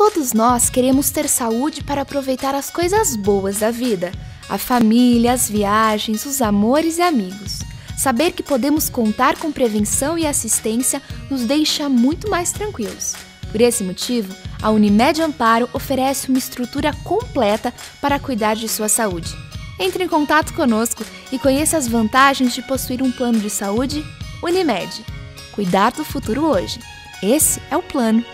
Todos nós queremos ter saúde para aproveitar as coisas boas da vida, a família, as viagens, os amores e amigos. Saber que podemos contar com prevenção e assistência nos deixa muito mais tranquilos. Por esse motivo, a Unimed Amparo oferece uma estrutura completa para cuidar de sua saúde. Entre em contato conosco e conheça as vantagens de possuir um plano de saúde Unimed. Cuidar do futuro hoje. Esse é o plano.